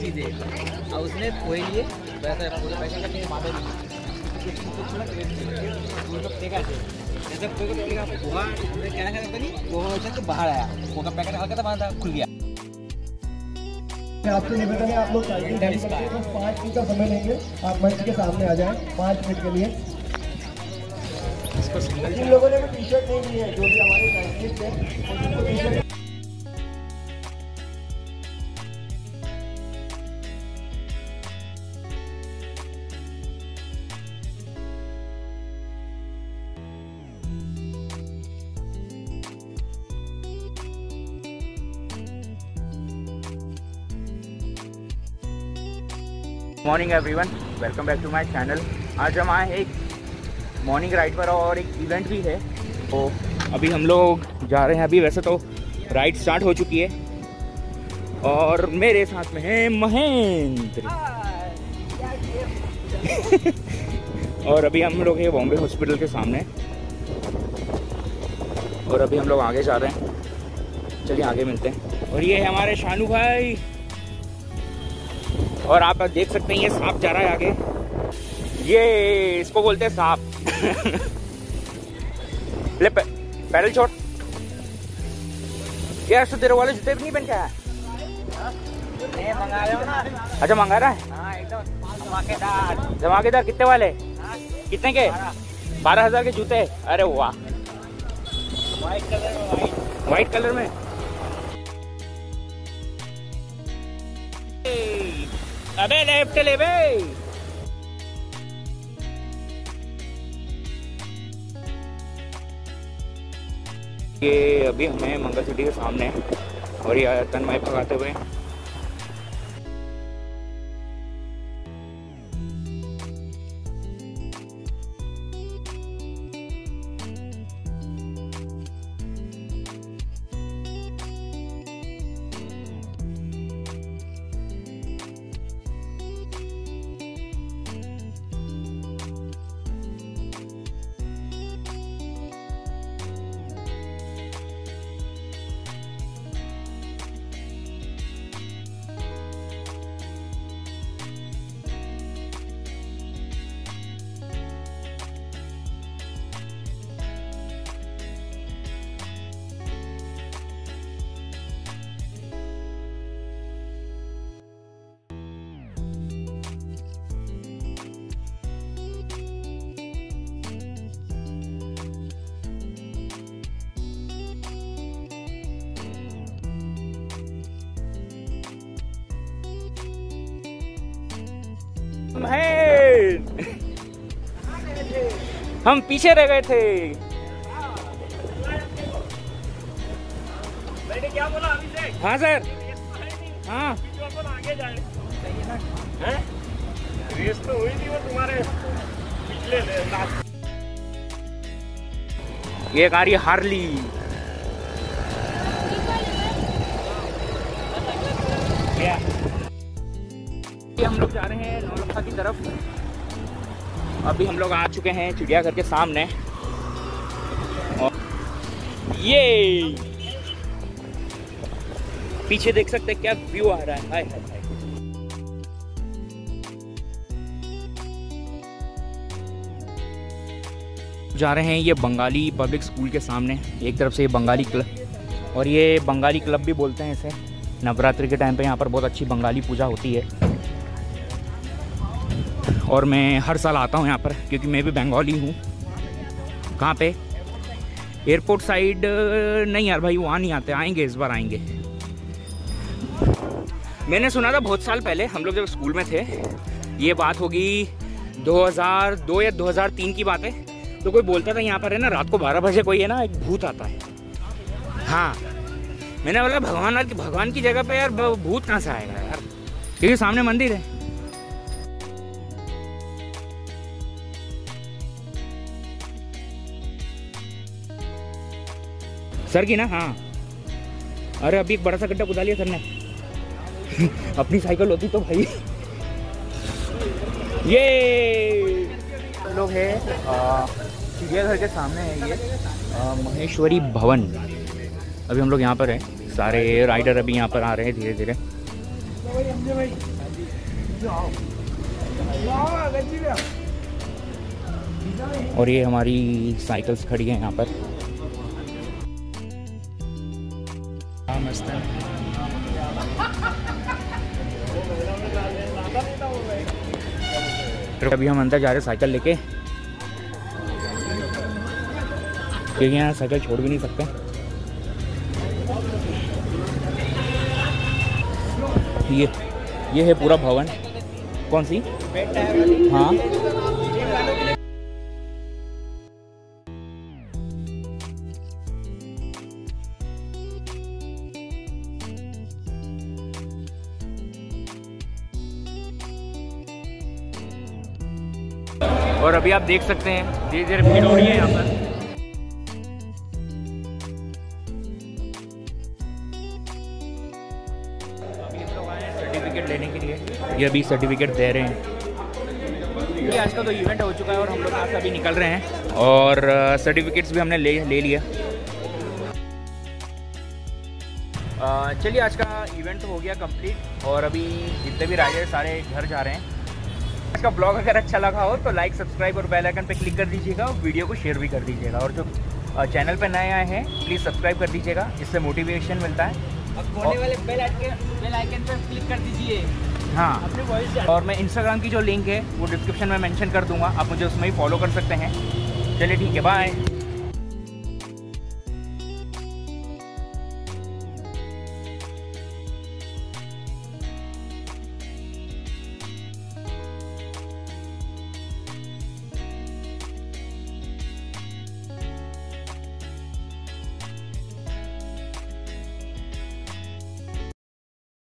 चीज़ें और उसने कोई लिए वैसे का माता जैसे नहीं? वैसे तो बाहर आया। वो का पैकेट हल्का था बांधा खुल गया। आपसे निवेदन है आप लोग पाँच मिनट का समय लेंगे। आप मंच के सामने आ जाएँ पाँच मिनट के लिए। जिन लोगों ने भी टी शर्ट नहीं ली है जो भी हमारे हैं morning everyone welcome back to my channel आज हम आए एक मॉर्निंग राइड पर और एक इवेंट भी है। तो अभी हम लोग जा रहे हैं अभी। वैसे तो राइड स्टार्ट हो चुकी है। और मेरे साथ में है महेंद्र। और अभी हम लोग हैं बॉम्बे हॉस्पिटल के सामने। और अभी हम लोग आगे जा रहे हैं। चलिए आगे मिलते हैं। और ये है हमारे शानू भाई। और आप देख सकते हैं ये सांप जा रहा है आगे। ये इसको बोलते हैं सांप। ले पे, पैडल छोड़। यार तो तेरे वाले जूते भी नहीं पहन के आया? हो अच्छा मंगा रहा है? हाँ धमाकेदार। कितने वाले? कितने के? बारह। हज़ार के जूते। अरे वाह। व्हाइट कलर में व्हाइट कलर में? अबे लेफ़्ट ले बे। ये अभी हमें मंगल सिटी के सामने और ये तन्मय भगाते हुए। हम पीछे रह गए थे। मैंने क्या बोला अभी से हाँ सर। हाँ आगे जाए। रेस तो हुई थी वो तुम्हारे पिछले ये गाड़ी हार्ली। हम लोग जा रहे हैं नौलखा की तरफ़। अभी हम लोग आ चुके हैं चिड़ियाघर के सामने। और ये! पीछे देख सकते हैं क्या व्यू आ रहा है। हाय हाय हाय। जा रहे हैं ये बंगाली पब्लिक स्कूल के सामने, एक तरफ़ से ये बंगाली क्लब और ये बंगाली क्लब भी बोलते हैं इसे। नवरात्रि के टाइम पे यहाँ पर बहुत अच्छी बंगाली पूजा होती है। और मैं हर साल आता हूँ यहाँ पर, क्योंकि मैं भी बंगाली हूँ। कहाँ पे? एयरपोर्ट साइड, नहीं यार भाई, वहाँ नहीं आते, आएँगे, इस बार आएँगे। मैंने सुना था बहुत साल पहले, हम लोग जब स्कूल में थे, ये बात होगी 2002 या 2003 की बात। है तो कोई बोलता था यहाँ पर, है ना, रात को 12 बजे कोई, है ना, एक भूत आता है। हाँ। मैंने बोला, भगवान भगवान की जगह पे यार भूत कहाँ से आएगा यार? क्योंकि सामने मंदिर है। सर की ना? हाँ। अरे अभी एक बड़ा सा गड्ढा कुदा लिया सर ने। अपनी साइकिल होती तो भाई। ये! लोग है चिड़ियाघर के सामने है ये। अ, महेश्वरी भवन। अभी हम लोग यहाँ पर हैं। सारे राइडर अभी यहाँ पर आ रहे हैं धीरे धीरे और ये हमारी साइकिल्स खड़ी हैं यहाँ पर। अभी हम अंदर जा रहे हैं साइकिल लेके। क्योंकि यहाँ साइकिल छोड़ भी नहीं सकते। ये ये है पूरा भवन। कौन सी? हाँ। और अभी आप देख सकते हैं धीरे धीरे भीड़ हो रही है यहाँ पर। सर्टिफिकेट लेने के लिए। ये अभी सर्टिफिकेट दे रहे हैं। ये आज का तो इवेंट हो चुका है और हम लोग से अभी निकल रहे हैं। और सर्टिफिकेट्स भी हमने ले ले लिया चलिए आज का इवेंट हो गया कंप्लीट और अभी जितने भी राइडर सारे घर जा रहे हैं आज का ब्लॉग अगर अच्छा लगा हो तो लाइक सब्सक्राइब और बेल आइकन पे क्लिक कर दीजिएगा और वीडियो को शेयर भी कर दीजिएगा। और जो चैनल पे नए आए हैं प्लीज़ सब्सक्राइब कर दीजिएगा। इससे मोटिवेशन मिलता है। और कोने वाले बेल आइकन बेल आइकन पर क्लिक कर दीजिए। हाँ। अपने और मैं इंस्टाग्राम की जो लिंक है वो डिस्क्रिप्शन में मैंशन कर दूँगा। आप मुझे उसमें ही फॉलो कर सकते हैं। चलिए ठीक है बाय